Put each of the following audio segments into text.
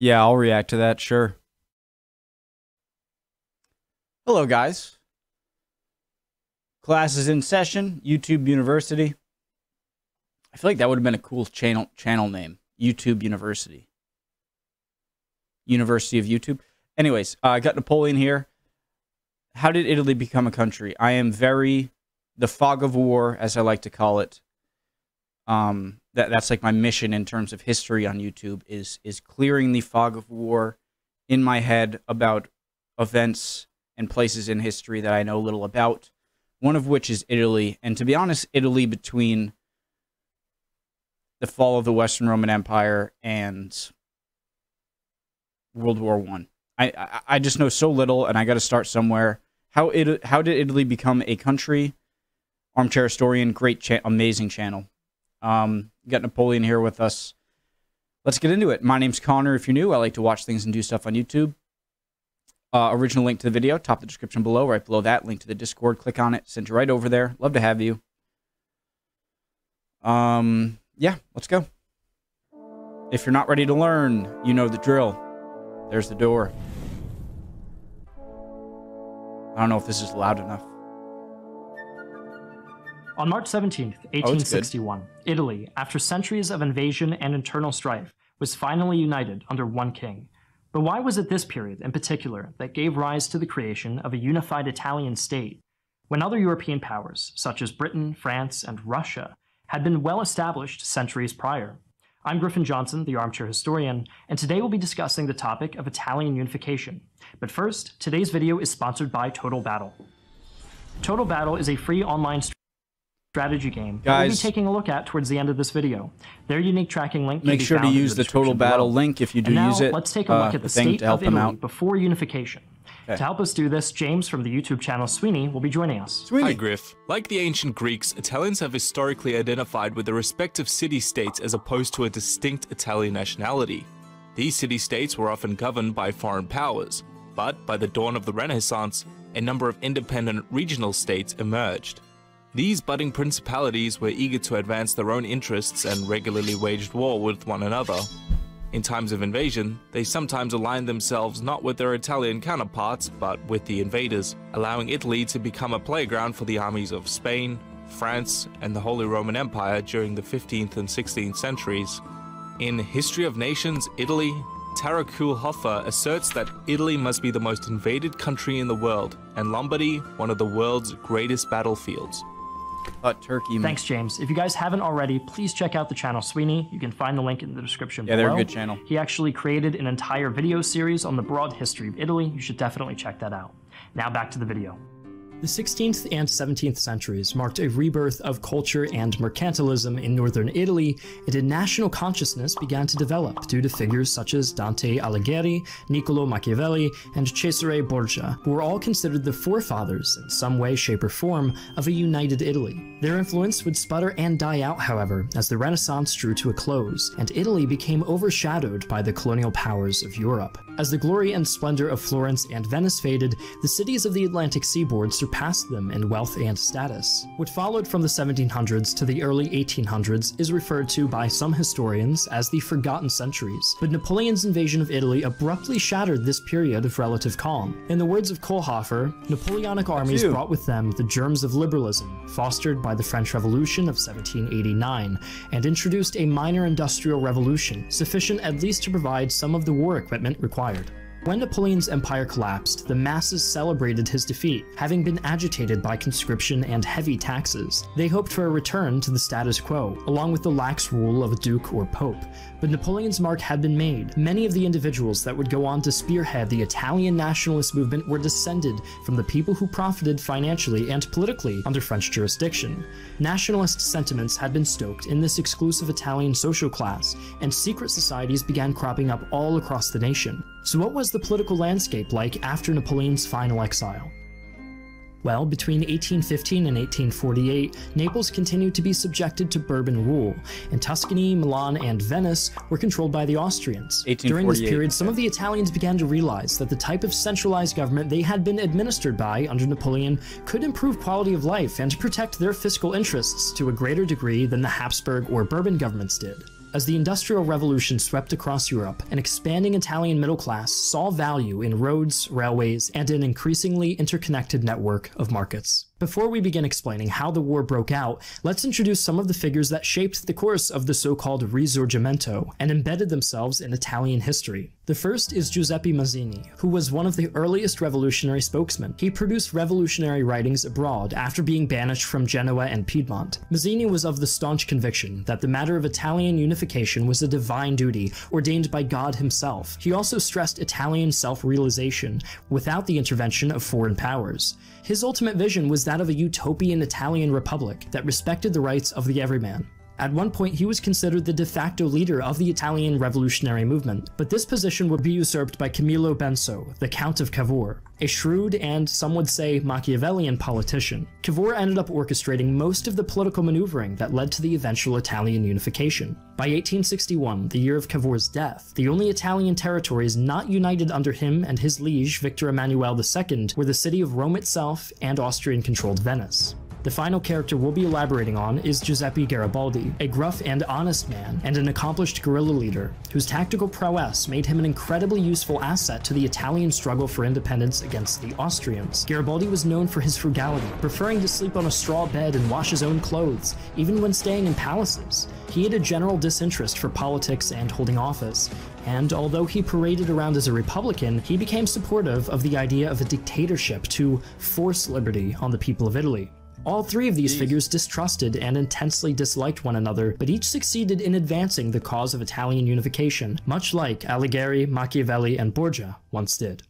Yeah, I'll react to that, sure. Hello, guys. Class is in session, YouTube University. I feel like that would have been a cool channel channel name, YouTube University. University of YouTube. Anyways, uh, I got Napoleon here. How did Italy become a country? I am very the fog of war, as I like to call it. Um, that that's like my mission in terms of history on YouTube is is clearing the fog of war in my head about events and places in history that I know little about. One of which is Italy, and to be honest, Italy between the fall of the Western Roman Empire and World War One. I, I just know so little, and I got to start somewhere. How it how did Italy become a country? Armchair Historian, great, cha- amazing channel. Um, got Napoleon here with us. Let's get into it. My name's Connor. If you're new, I like to watch things and do stuff on YouTube. Uh, original link to the video, top of the description below. Right below that, link to the Discord. Click on it. Send you right over there. Love to have you. Um, yeah, let's go. If you're not ready to learn, you know the drill. There's the door. I don't know if this is loud enough. On March 17, 1861, Italy, after centuries of invasion and internal strife, was finally united under one king. But why was it this period in particular that gave rise to the creation of a unified Italian state, when other European powers, such as Britain, France, and Russia, had been well established centuries prior? I'm Griffin Johnson, the armchair historian, and today we'll be discussing the topic of Italian unification. But first, today's video is sponsored by Total Battle. Total Battle is a free online strategy game that we'll be taking a look at towards the end of this video. Their unique tracking link Make sure to use the, the Total Battle below. link if you do now, use it. let's take a look uh, at the state of Italy before unification. Okay. To help us do this, James from the YouTube channel Sweeney will be joining us. Sweeney. Hi, Griff. Like the ancient Greeks, Italians have historically identified with the respective city-states as opposed to a distinct Italian nationality. These city-states were often governed by foreign powers, but by the dawn of the Renaissance, a number of independent regional states emerged. These budding principalities were eager to advance their own interests and regularly waged war with one another, in times of invasion, they sometimes aligned themselves not with their Italian counterparts, but with the invaders, allowing Italy to become a playground for the armies of Spain, France, and the Holy Roman Empire during the 15th and 16th centuries. In History of Nations, Italy, Tara Kulhofer asserts that Italy must be the most invaded country in the world, and Lombardy one of the world's greatest battlefields. Turkey. Thanks, James. If you guys haven't already, please check out the channel Sweeney. You can find the link in the description yeah, below. they're a good channel. He actually created an entire video series on the broad history of Italy. You should definitely check that out. Now back to the video. The 16th and 17th centuries marked a rebirth of culture and mercantilism in northern Italy, and a national consciousness began to develop due to figures such as Dante Alighieri, Niccolo Machiavelli, and Cesare Borgia, who were all considered the forefathers, in some way, shape, or form, of a united Italy. Their influence would sputter and die out, however, as the Renaissance drew to a close, and Italy became overshadowed by the colonial powers of Europe. As the glory and splendor of Florence and Venice faded, the cities of the Atlantic seaboard surpassed them in wealth and status. What followed from the 1700s to the early 1800s is referred to by some historians as the Forgotten Centuries, but Napoleon's invasion of Italy abruptly shattered this period of relative calm. In the words of Kulhofer, Napoleonic armies brought with them the germs of liberalism, fostered by the French Revolution of 1789, and introduced a minor industrial revolution, sufficient at least to provide some of the war equipment required. When Napoleon's empire collapsed, the masses celebrated his defeat, having been agitated by conscription and heavy taxes. They hoped for a return to the status quo, along with the lax rule of a duke or pope. But Napoleon's mark had been made. Many of the individuals that would go on to spearhead the Italian nationalist movement were descended from the people who profited financially and politically under French jurisdiction. Nationalist sentiments had been stoked in this exclusive Italian social class, and secret societies began cropping up all across the nation. So what was the political landscape like after Napoleon's final exile? Well, between 1815 and 1848, Naples continued to be subjected to Bourbon rule, and Tuscany, Milan, and Venice were controlled by the Austrians. During this period, some of the Italians began to realize that the type of centralized government they had been administered by under Napoleon could improve quality of life and protect their fiscal interests to a greater degree than the Habsburg or Bourbon governments did. As the Industrial Revolution swept across Europe, an expanding Italian middle class saw value in roads, railways, and an increasingly interconnected network of markets. Before we begin explaining how the war broke out, let's introduce some of the figures that shaped the course of the so-called Risorgimento and embedded themselves in Italian history. The first is Giuseppe Mazzini, who was one of the earliest revolutionary spokesmen. He produced revolutionary writings abroad after being banished from Genoa and Piedmont. Mazzini was of the staunch conviction that the matter of Italian unification was a divine duty ordained by God himself. He also stressed Italian self-realization without the intervention of foreign powers. His ultimate vision was that of a utopian Italian republic that respected the rights of the everyman. At one point, he was considered the de facto leader of the Italian revolutionary movement, but this position would be usurped by Camillo Benso, the Count of Cavour, a shrewd and, some would say, Machiavellian politician. Cavour ended up orchestrating most of the political maneuvering that led to the eventual Italian unification. By 1861, the year of Cavour's death, the only Italian territories not united under him and his liege, Victor Emmanuel II, were the city of Rome itself and Austrian-controlled Venice. The final character we'll be elaborating on is Giuseppe Garibaldi, a gruff and honest man and an accomplished guerrilla leader, whose tactical prowess made him an incredibly useful asset to the Italian struggle for independence against the Austrians. Garibaldi was known for his frugality, preferring to sleep on a straw bed and wash his own clothes, even when staying in palaces. He had a general disinterest for politics and holding office, and although he paraded around as a Republican, he became supportive of the idea of a dictatorship to force liberty on the people of Italy. All three of these Jeez. figures distrusted and intensely disliked one another, but each succeeded in advancing the cause of Italian unification, much like Alighieri, Machiavelli, and Borgia once did.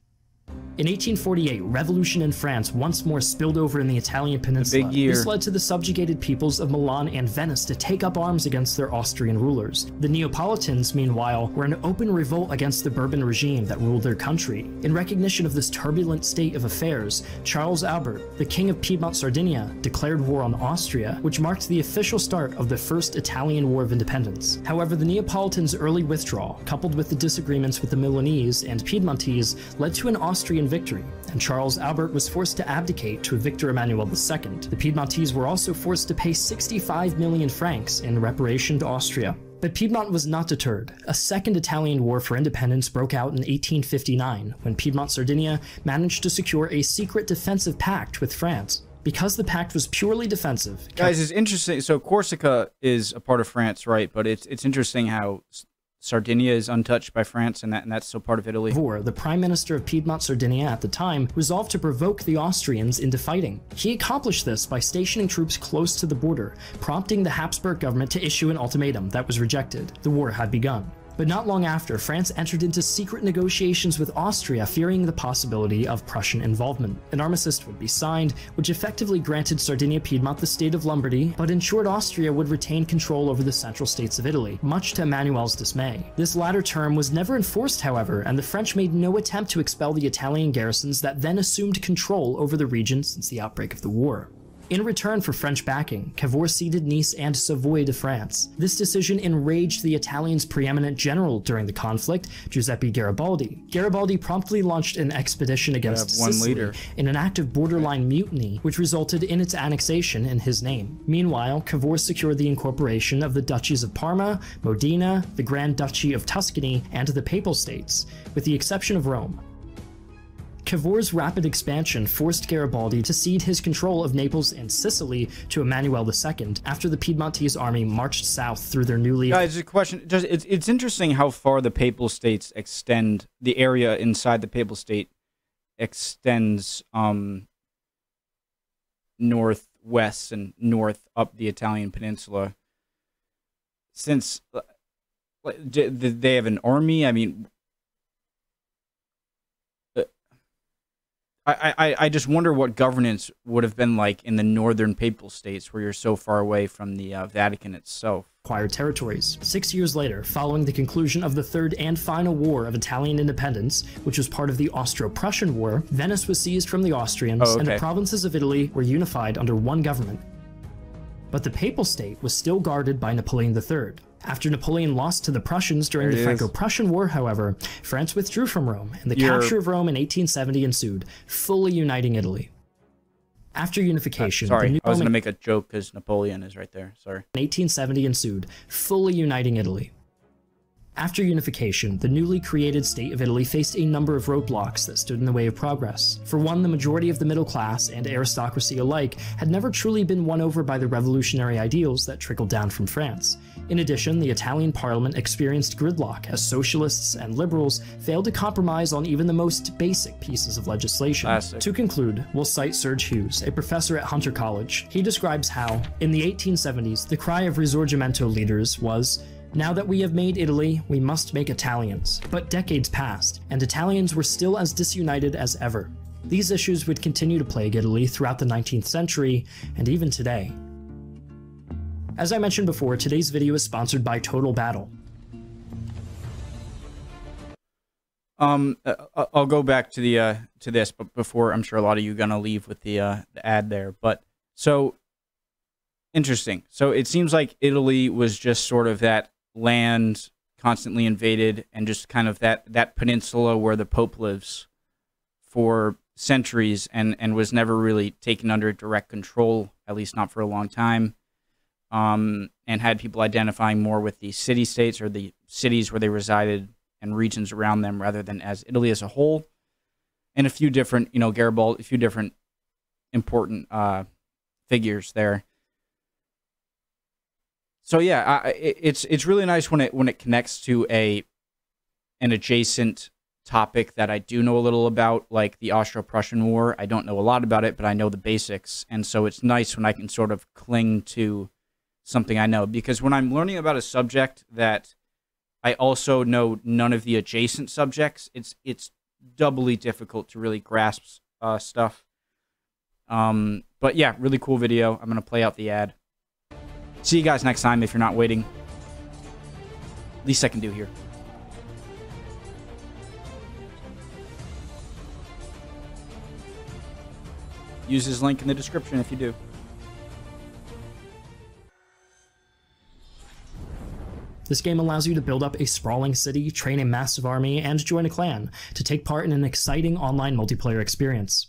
In 1848, revolution in France once more spilled over in the Italian peninsula. big year. This led to the subjugated peoples of Milan and Venice to take up arms against their Austrian rulers. The Neapolitans, meanwhile, were in open revolt against the Bourbon regime that ruled their country. In recognition of this turbulent state of affairs, Charles Albert, the king of Piedmont Sardinia, declared war on Austria, which marked the official start of the First Italian War of Independence. However, the Neapolitans' early withdrawal, coupled with the disagreements with the Milanese and Piedmontese, led to an Austrian victory, and Charles Albert was forced to abdicate to Victor Emmanuel II. The Piedmontese were also forced to pay 65 million francs in reparation to Austria. But Piedmont was not deterred. A second Italian war for independence broke out in 1859 when Piedmont Sardinia managed to secure a secret defensive pact with France. Because the pact was purely defensive. Guys, it's interesting. So Corsica is a part of France, right? But it's it's interesting how Sardinia is untouched by France, and that and that's still part of Italy. The prime minister of Piedmont Sardinia at the time, resolved to provoke the Austrians into fighting. He accomplished this by stationing troops close to the border, prompting the Habsburg government to issue an ultimatum that was rejected. The war had begun. But not long after, France entered into secret negotiations with Austria, fearing the possibility of Prussian involvement. An armistice would be signed, which effectively granted Sardinia Piedmont the state of Lombardy, but ensured Austria would retain control over the central states of Italy, much to Emmanuel's dismay. This latter term was never enforced, however, and the French made no attempt to expel the Italian garrisons that then assumed control over the region since the outbreak of the war. In return for French backing, Cavour ceded Nice and Savoy to France. This decision enraged the Italians' preeminent general during the conflict, Giuseppe Garibaldi. Garibaldi promptly launched an expedition against Sicily leader. in an act of borderline mutiny, which resulted in its annexation in his name. Meanwhile, Cavour secured the incorporation of the duchies of Parma, Modena, the Grand Duchy of Tuscany, and the Papal States, with the exception of Rome. Cavour's rapid expansion forced Garibaldi to cede his control of Naples and Sicily to Emmanuel II after the Piedmontese army marched south through their newly. Guys, a question. Just it's it's interesting how far the Papal States extend. The area inside the Papal State extends um northwest and north up the Italian peninsula. Since uh, they have an army, I mean, I, I, I just wonder what governance would have been like in the northern papal states where you're so far away from the uh, Vatican itself. Acquired territories. Six years later, following the conclusion of the third and final war of Italian independence, which was part of the Austro-Prussian War, Venice was seized from the Austrians, oh, okay. and the provinces of Italy were unified under one government. But the papal state was still guarded by Napoleon III, after Napoleon lost to the Prussians during the Franco-Prussian War, however, France withdrew from Rome, and the You're... capture of Rome in 1870 ensued, fully uniting Italy. After unification, uh, sorry, I was going to make a joke because Napoleon is right there. Sorry. 1870 ensued, fully uniting Italy. After unification, the newly created state of Italy faced a number of roadblocks that stood in the way of progress. For one, the majority of the middle class and aristocracy alike had never truly been won over by the revolutionary ideals that trickled down from France. In addition, the Italian parliament experienced gridlock as socialists and liberals failed to compromise on even the most basic pieces of legislation. Classic. To conclude, we'll cite Serge Hughes, a professor at Hunter College. He describes how, in the 1870s, the cry of Risorgimento leaders was now that we have made Italy, we must make Italians. But decades passed, and Italians were still as disunited as ever. These issues would continue to plague Italy throughout the 19th century, and even today. As I mentioned before, today's video is sponsored by Total Battle. Um, uh, I'll go back to the uh, to this, but before I'm sure a lot of you are gonna leave with the uh, the ad there. But so interesting. So it seems like Italy was just sort of that land constantly invaded and just kind of that that peninsula where the pope lives for centuries and and was never really taken under direct control at least not for a long time um, and had people identifying more with the city states or the cities where they resided and regions around them rather than as Italy as a whole and a few different you know Garibaldi a few different important uh, figures there so yeah, I, it's it's really nice when it when it connects to a an adjacent topic that I do know a little about, like the Austro-Prussian War. I don't know a lot about it, but I know the basics, and so it's nice when I can sort of cling to something I know because when I'm learning about a subject that I also know none of the adjacent subjects, it's it's doubly difficult to really grasp uh, stuff. Um, but yeah, really cool video. I'm gonna play out the ad. See you guys next time if you're not waiting. Least I can do here. Use his link in the description if you do. This game allows you to build up a sprawling city, train a massive army, and join a clan to take part in an exciting online multiplayer experience.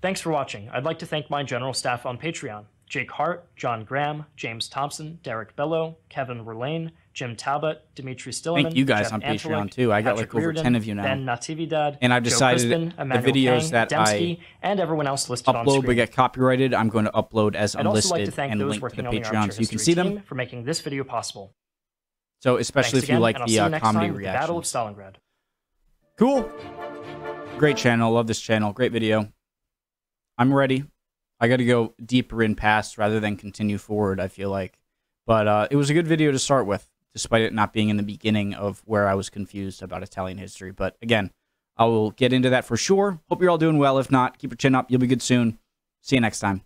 Thanks for watching. I'd like to thank my general staff on Patreon. Jake Hart, John Graham, James Thompson, Derek Bello, Kevin Verlaine, Jim Talbot, Dimitri Stillerman. Thank you guys Jeff on Patreon too. I got Patrick like over Reardon, 10 of you now. Ben Natividad, And I've Joe decided Crispin, the videos Kang, that Dembski, and everyone else listed on Upload but get copyrighted. I'm going to upload as I'd also like to unlisted thank and those link to the on the Patreon so you can see them. for making this video possible. So especially Thanks if you again, like the uh, comedy the Battle of. Stalingrad. Cool. Great channel. Love this channel. Great video. I'm ready. I got to go deeper in past rather than continue forward, I feel like. But uh, it was a good video to start with, despite it not being in the beginning of where I was confused about Italian history. But again, I will get into that for sure. Hope you're all doing well. If not, keep your chin up. You'll be good soon. See you next time.